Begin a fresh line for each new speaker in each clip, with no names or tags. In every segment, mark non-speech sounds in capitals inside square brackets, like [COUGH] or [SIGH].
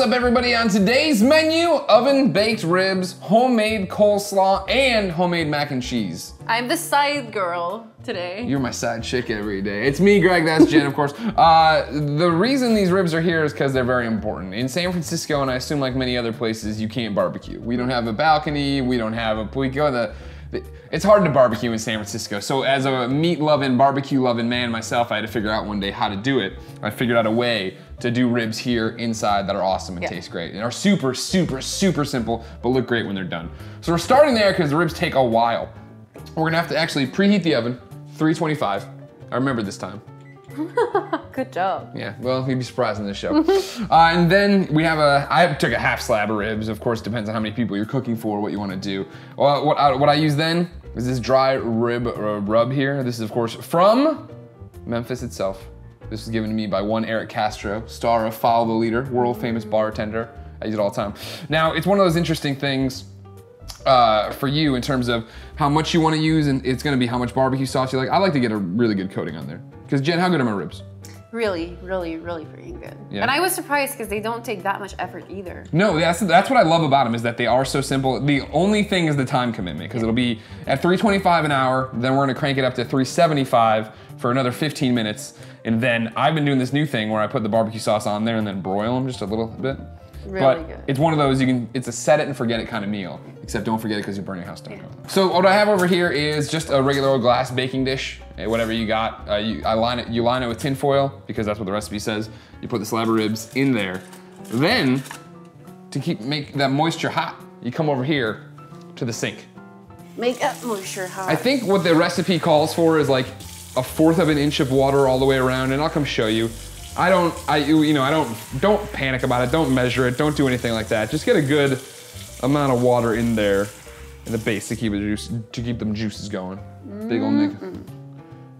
What's up, everybody? On today's menu, oven baked ribs, homemade coleslaw, and homemade mac and cheese.
I'm the side girl today.
You're my side chick every day. It's me, Greg. That's Jen, of course. [LAUGHS] Uh, the reason these ribs are here is because they're very important. In San Francisco, and I assume like many other places, you can't barbecue. We don't have a balcony. We don't have a. We go the. It's hard to barbecue in San Francisco. So as a meat loving, barbecue loving man myself, I had to figure out one day how to do it. I figured out a way to do ribs here inside that are awesome and
Yeah.
taste great and are super, super, super simple, but look great when they're done. So we're starting there because the ribs take a while. We're gonna have to actually preheat the oven, 325. I remember this time. [LAUGHS]
Good job.
Yeah, well, you'd be surprised in this show. [LAUGHS] uh, and then we have a, I took a half slab of ribs. Of course, it depends on how many people you're cooking for, what you want to do. What I, what I use then is this dry rib uh, rub here. This is, of course, from Memphis itself. This was given to me by one Eric Castro, star of Follow the Leader, world famous bartender. I use it all the time. Now, it's one of those interesting things uh, for you in terms of how much you want to use, and it's going to be how much barbecue sauce you like. I like to get a really good coating on there. Because Jen, how good are my ribs?
Really, really, really freaking good.
Yeah.
And I was surprised because they don't take that much effort either.
No, that's that's what I love about them is that they are so simple. The only thing is the time commitment because it'll be at 325 an hour. Then we're gonna crank it up to 375 for another 15 minutes, and then I've been doing this new thing where I put the barbecue sauce on there and then broil them just a little bit.
Really
but
good.
it's one of those you can. It's a set it and forget it kind of meal. Except don't forget it because you burn your house down. So what I have over here is just a regular old glass baking dish. Eh, Whatever you got, uh, you, I line it. You line it with tin foil because that's what the recipe says. You put the slab of ribs in there. Then to keep make that moisture hot, you come over here to the sink.
Make that moisture hot.
I think what the recipe calls for is like a fourth of an inch of water all the way around, and I'll come show you. I don't, I, you know, I don't, don't panic about it. Don't measure it. Don't do anything like that. Just get a good amount of water in there, in the base to keep it juice, to keep them juices going. Big old Nick.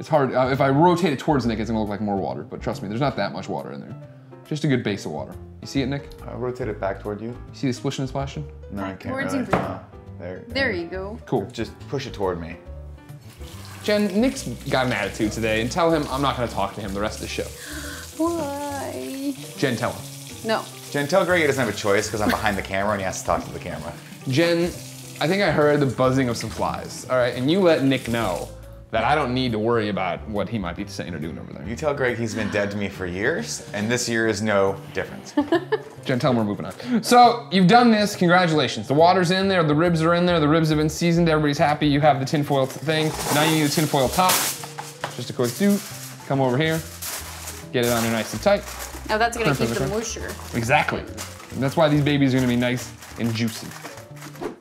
It's hard. Uh, if I rotate it towards Nick, it's gonna look like more water. But trust me, there's not that much water in there. Just a good base of water. You see it, Nick?
I'll rotate it back toward you.
see the splishing and splashing?
No, I can't
Towards
really.
you.
No. There.
there you go.
Cool.
Just push it toward me.
Jen, Nick's got an attitude today, and tell him I'm not gonna talk to him the rest of the show.
Why?
Jen, tell him.
No.
Jen, tell Greg he doesn't have a choice because I'm behind the camera and he has to talk to the camera.
Jen, I think I heard the buzzing of some flies. All right, and you let Nick know that I don't need to worry about what he might be saying or doing over there.
You tell Greg he's been dead to me for years, and this year is no different. [LAUGHS]
Jen, tell him we're moving on. So you've done this. Congratulations. The water's in there. The ribs are in there. The ribs have been seasoned. Everybody's happy. You have the tinfoil thing. Now you need a tinfoil top. Just a quick do. Come over here. Get it on there nice and tight.
Now that's gonna keep the moisture.
Exactly. And that's why these babies are gonna be nice and juicy.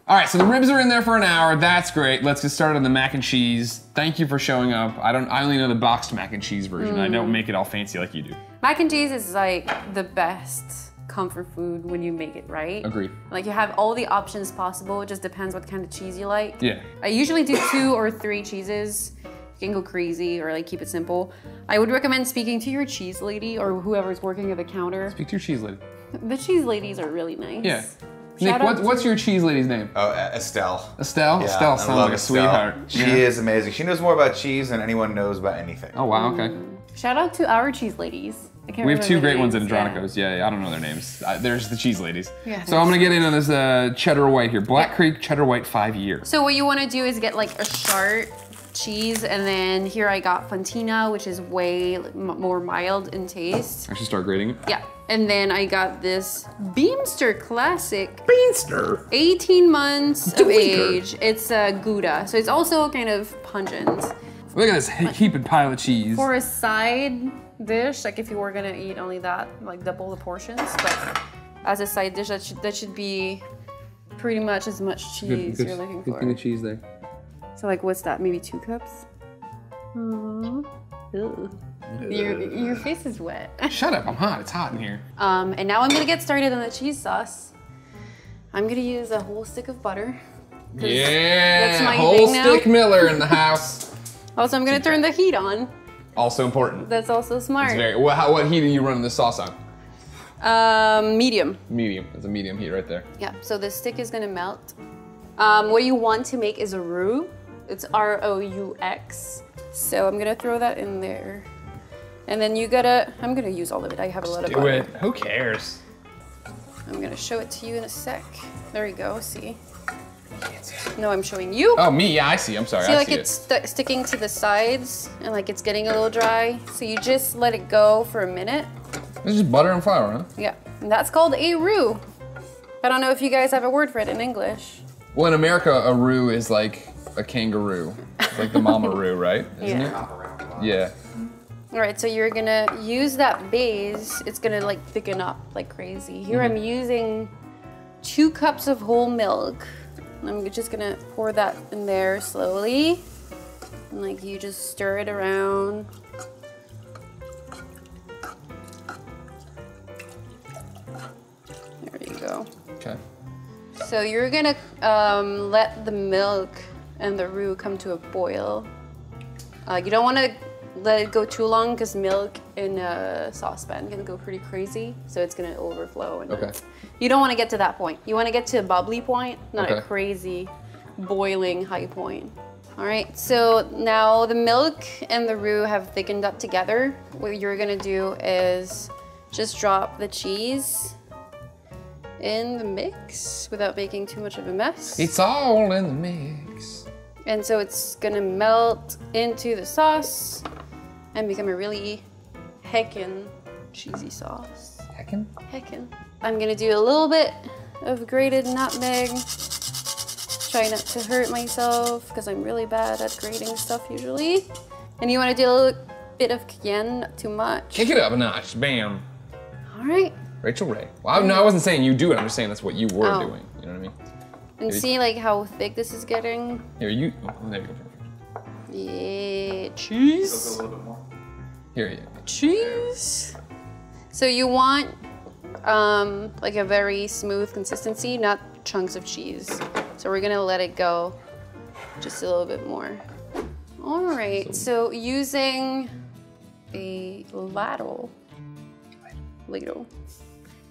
All right, so the ribs are in there for an hour. That's great. Let's get started on the mac and cheese. Thank you for showing up. I don't. I only know the boxed mac and cheese version. I don't make it all fancy like you do.
Mac and cheese is like the best comfort food when you make it right.
Agreed.
Like you have all the options possible. It just depends what kind of cheese you like.
Yeah.
I usually do two or three cheeses. You can go crazy or like keep it simple. I would recommend speaking to your cheese lady or whoever's working at the counter.
Speak to your cheese lady.
The cheese ladies are really nice.
Yeah. Nick, what, what's your cheese lady's name?
Oh, uh, Estelle.
Estelle.
Yeah,
Estelle
I
sounds
love
like a
Estelle.
sweetheart.
She
Yeah.
is amazing. She knows more about cheese than anyone knows about anything.
Oh wow. Okay.
Shout out to our cheese ladies. I can't
We have
remember
two
their
great ones at
names, yeah.
Andronico's. Yeah. yeah, I don't know their names. Uh, there's the cheese ladies.
Yeah,
so I'm gonna get into this uh, cheddar white here. Black Creek cheddar white five year.
So what you want to do is get like a sharp cheese, and then here I got Fontina, which is way more mild in taste.
I should start grading it.
Yeah, and then I got this Beemster Classic,
Beemster?
18 months of age. It's a Gouda, so it's also kind of pungent.
Look at this he- heaping pile of cheese.
For a side dish, like if you were gonna eat only that, like double the portions, but as a side dish, that should, that should be pretty much as much cheese you're looking for.
cheese there.
So like, what's that? Maybe two cups? Aww. Ugh. Your, your face is wet.
Shut up, I'm hot. It's hot in here.
Um, and now I'm gonna get started on the cheese sauce. I'm gonna use a whole stick of butter.
Yeah,
that's my
whole
thing now.
stick Miller in the house. [LAUGHS]
Also, I'm gonna turn the heat on.
also important.
That's also smart.
It's very. What, how, what heat are you running the sauce on?
um, medium.
Medium. It's a medium heat right there.
Yeah, so the stick is gonna melt. Um, what you want to make is a roux. It's R O U X. So I'm gonna throw that in there. And then you gotta, I'm gonna use all of it. I have a lot of
Do
butter.
it. Who cares?
I'm gonna show it to you in a sec. There you go, see? No, I'm showing you.
Oh, me? Yeah, I see. I'm sorry.
See,
I
like
see
it's st- sticking to the sides and like it's getting a little dry. So you just let it go for a minute.
It's just butter and flour, huh?
Yeah, and that's called a roux. I don't know if you guys have a word for it in English.
Well, in America, a roux is like a kangaroo. It's like the mama roux, right? Isn't
Yeah.
it? Yeah.
All right, so you're gonna use that base. It's gonna like thicken up like crazy. Here I'm using two cups of whole milk. I'm just gonna pour that in there slowly. And like you just stir it around. There you go.
Okay.
So you're gonna um, let the milk and the roux come to a boil. Uh, you don't want to let it go too long because milk in a saucepan can go pretty crazy, so it's gonna overflow. And
Okay.
You don't want to get to that point. You want to get to a bubbly point, not a crazy boiling high point. All right. So now the milk and the roux have thickened up together. What you're gonna do is just drop the cheese in the mix without making too much of a mess.
It's all in the mix.
And so it's gonna melt into the sauce and become a really heckin' cheesy sauce.
Heckin'?
Heckin'. I'm gonna do a little bit of grated nutmeg. Try not to hurt myself because I'm really bad at grating stuff usually. And you wanna do a little bit of cayenne, not too much.
Kick it up a notch. Bam.
All right.
Rachael Ray. Well, I, no, I wasn't saying you do it. I'm just saying that's what you were
Oh.
doing. You know what I mean?
And
Maybe-
see like how thick this is getting?
Here, you. Oh, there you go.
Yeah, cheese.
A little bit more.
Here, you.
cheese. So you want um, like a very smooth consistency, not chunks of cheese. So we're gonna let it go just a little bit more. All right, so using a ladle, ladle,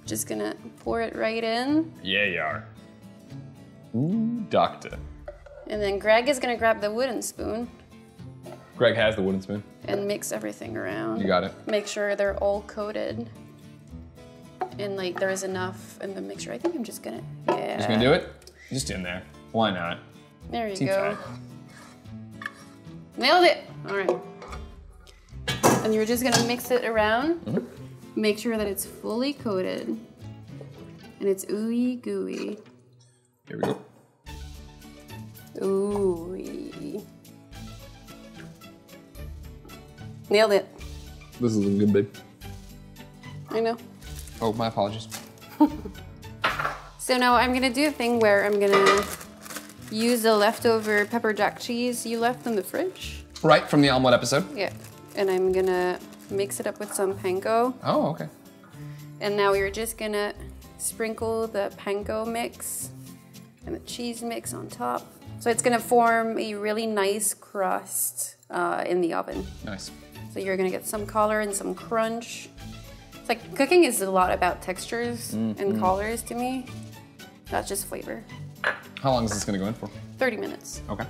just gonna pour it right in.
Yeah, you are. Ooh, doctor.
And then Greg is gonna grab the wooden spoon
Greg has the wooden spoon.
and mix everything around.
You got it.
make sure they're all coated and like there's enough in the mixture. I think I'm just gonna yeah.
Just gonna do it? Just in there. Why not?
There you go.
fine.
Nailed it. All right. And you're just gonna mix it around.
Mm-hmm.
Make sure that it's fully coated and it's ooey gooey.
Here we go.
Ooey. Nailed it.
This is looking good, babe.
I know.
Oh, my apologies. [LAUGHS]
So now I'm gonna do a thing where I'm gonna use the leftover pepper jack cheese you left in the fridge.
Right from the omelet episode.
Yeah. And I'm gonna mix it up with some panko.
Oh, okay.
And now we're just gonna sprinkle the panko mix and the cheese mix on top. So it's gonna form a really nice crust uh, in the oven.
Nice.
So you're gonna get some color and some crunch. It's like cooking is a lot about textures and colors to me. Not just flavor.
How long is this gonna go in for?
30 minutes.
Okay.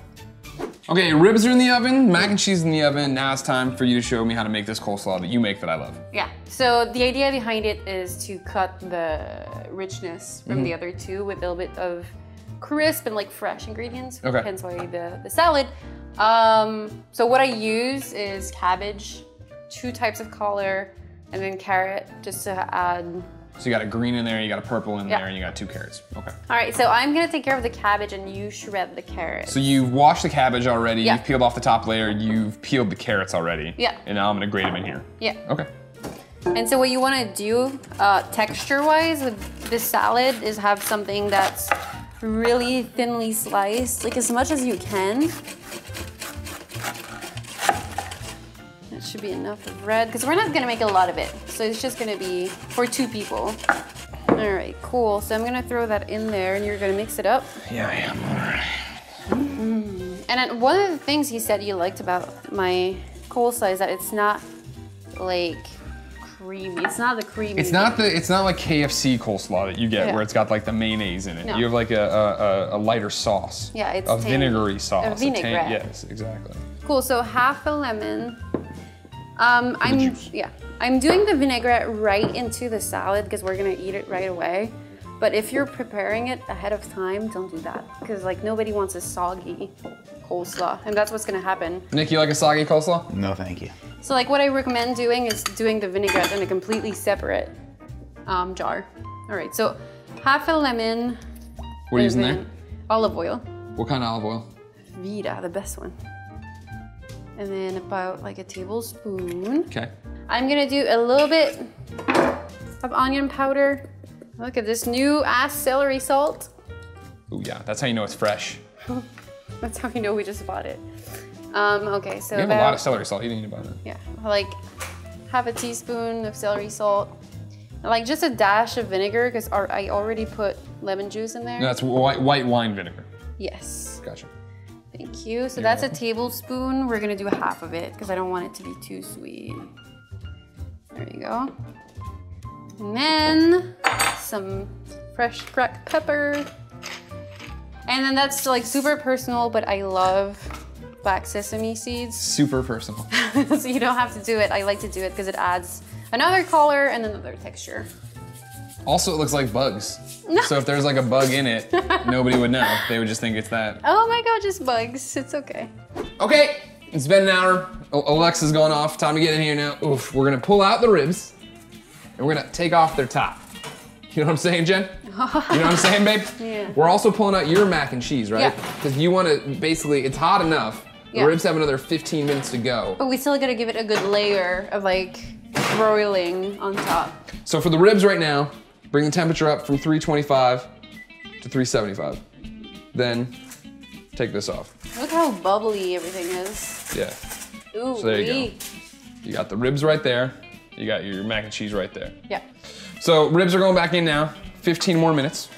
Okay, ribs are in the oven, mac and cheese in the oven. Now it's time for you to show me how to make this coleslaw that you make that I love.
Yeah. So the idea behind it is to cut the richness from
Mm-hmm.
the other two with a little bit of crisp and like fresh ingredients.
Okay.
Hence why the, the salad. Um, so what I use is cabbage, two types of color, and then carrot just to add.
So you got a green in there, you got a purple in
Yeah.
there, and you got two carrots. Okay.
All right. So I'm gonna take care of the cabbage and you shred the carrot.
So you've washed the cabbage already,
Yeah.
you've peeled off the top layer, you've peeled the carrots already.
Yeah.
And now I'm gonna grate them in here.
yeah.
Okay.
And so what you want to do, uh, texture-wise, with this salad is have something that's really thinly sliced, like as much as you can. That should be enough of red, because we're not gonna make a lot of it. So it's just gonna be for two people. All right, cool. So I'm gonna throw that in there, and you're gonna mix it up.
Yeah, I am. All right.
Mm-hmm. And one of the things he said you liked about my coleslaw is that it's not like creamy. It's not the creamy.
It's not the it's not like KFC coleslaw that you get
Yeah.
where it's got like the mayonnaise in it.
No.
You have like a, a, a, a lighter sauce.
Yeah, it's
a
tang-
vinegary sauce.
a
tang-
vinaigrette.
yes, exactly.
Cool. So half a lemon. Um, I'm
juice.
yeah. I'm doing the vinaigrette right into the salad because we're gonna eat it right away. But if you're preparing it ahead of time, don't do that. Because like nobody wants a soggy coleslaw. And that's what's gonna happen.
Nick, you like a soggy coleslaw?
No, thank you.
So like what I recommend doing is doing the vinaigrette in a completely separate um, jar. All right, so half a lemon.
What are you using there?
Olive oil.
What kind of olive oil?
Vida, the best one. And then about like a tablespoon.
Okay.
I'm gonna do a little bit of onion powder. Look at this new ass celery salt.
Oh yeah, that's how you know it's fresh. [LAUGHS]
That's how you know we just bought it. Um, okay, so
We have a lot of celery salt. You didn't need that.
yeah, like half a teaspoon of celery salt. Like just a dash of vinegar because I already put lemon juice in there.
No, that's white, white wine vinegar.
Yes,
Gotcha.
thank you. So that's a tablespoon. We're gonna do half of it because I don't want it to be too sweet. There you go. And then some fresh cracked pepper. And then that's like super personal, but I love black sesame seeds.
Super personal. [LAUGHS]
so you don't have to do it. I like to do it because it adds another color and another texture.
Also, it looks like bugs. So if there's like a bug in it, [LAUGHS] nobody would know. They would just think it's that.
Oh my god, just bugs. It's okay.
Okay, it's been an hour. Alexa's gone off. Time to get in here now. Oof, we're gonna pull out the ribs and we're gonna take off their top. You know what I'm saying, Jen? [LAUGHS] You know what I'm saying, babe?
Yeah.
We're also pulling out your mac and cheese, right?
Yeah.
Because you wanna basically, it's hot enough. The ribs have another 15 minutes to go.
But we still gotta give it a good layer of like broiling on top.
So for the ribs right now, bring the temperature up from 325 to 375. Then take this off.
Look how bubbly everything is.
Yeah.
Ooh,
So there you
wee.
You got the ribs right there. You got your mac and cheese right there.
Yeah.
So ribs are going back in now. 15 more minutes.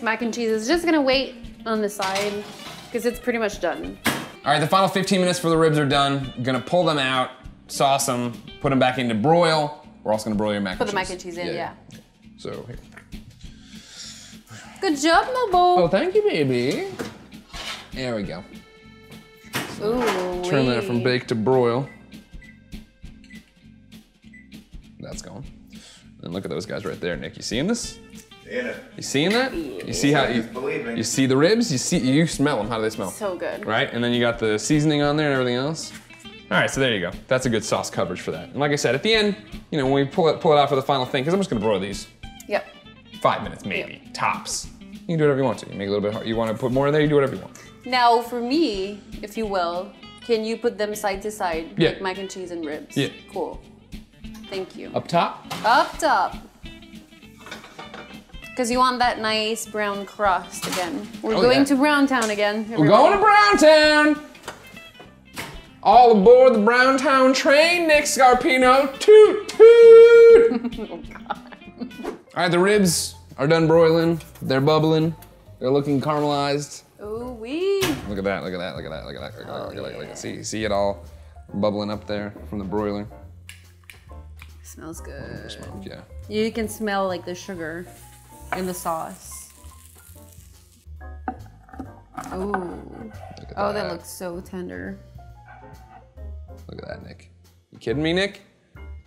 Mac and cheese is just gonna wait on the side because it's pretty much done.
All right, the final 15 minutes for the ribs are done. Gonna pull them out, sauce them, put them back into broil. We're also gonna broil your mac
Put
and
the
cheese.
mac and cheese in, yeah.
So here.
Good job, Noble.
Oh, thank you, baby. There we go.
Ooh,
Turn that from bake to broil. That's going. And look at those guys right there, Nick. You seeing this?
Yeah.
You seeing that? You see how you, you see the ribs? You see you smell them. How do they smell?
So good.
Right? And then you got the seasoning on there and everything else. All right, so there you go. That's a good sauce coverage for that. And like I said, at the end, you know, when we pull it pull it out for the final thing, because I'm just gonna broil these
Yep.
five minutes maybe tops. You can do whatever you want to. You make it a little bit hard. You want to put more in there, you do whatever you want.
Now, for me, if you will, can you put them side to side?
Yeah.
Like mac and cheese and ribs.
Yeah.
Cool. Thank you.
Up top.
Up top. Because you want that nice brown crust again. We're
Oh,
going
yeah.
to Browntown again.
We're going to Browntown. All aboard the Browntown train, Nick Scarpino. Toot toot. [LAUGHS] Oh, god. All right, the ribs are done broiling. They're bubbling. They're looking caramelized.
Ooh wee.
Look at that, look at that, look at that, look at that, look at that, look at that, that. Oh, see, see it all bubbling up there from the broiler.
Smells good.
Smoke, yeah.
You can smell like the sugar in the sauce. Ooh.
Look at
Oh, that looks so tender.
Look at that, Nick. You kidding me, Nick?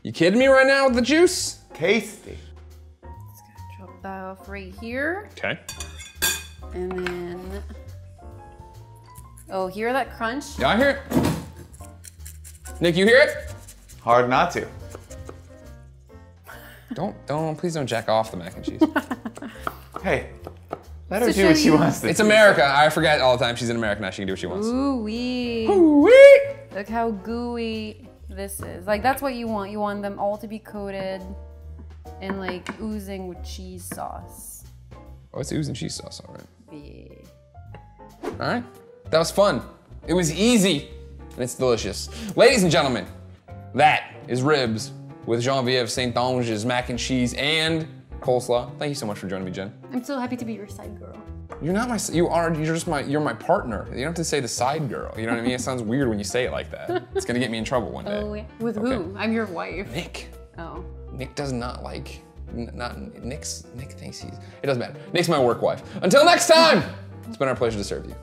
You kidding me right now with the juice?
Tasty.
Just gonna drop that off right here.
Okay.
And then. Oh, hear that crunch?
Yeah, I hear it. Nick, you hear it?
Hard not to.
Don't, don't, please don't jack off the mac and cheese. [LAUGHS]
Hey, let her
To
do what she
you-
wants to.
it's. America. I forget all the time she's in America now. She can do what she wants.
Ooh wee.
Ooh-wee.
Look how gooey this is. Like that's what you want. You want them all to be coated and like oozing with cheese sauce.
Oh, it's oozing cheese sauce, all right.
Yeah.
All right. That was fun. It was easy, and it's delicious. Ladies and gentlemen, that is ribs with Genevieve St. Ange's mac and cheese and coleslaw. Thank you so much for joining me, Jen.
I'm so happy to be your side girl.
You're not my. You are. You're just my. You're my partner. You don't have to say the side girl. You know what I mean? It sounds weird when you say it like that. It's gonna get me in trouble one day.
Oh, yeah. with
Okay.
who? I'm your wife.
Nick.
Oh.
Nick does not like. n- Not Nick's. Nick thinks he's. It doesn't matter. Nick's my work wife. Until next time. It's been our pleasure to serve you.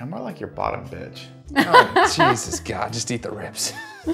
I'm more like your bottom bitch.
Oh [LAUGHS] Jesus God! Just eat the ribs. [LAUGHS]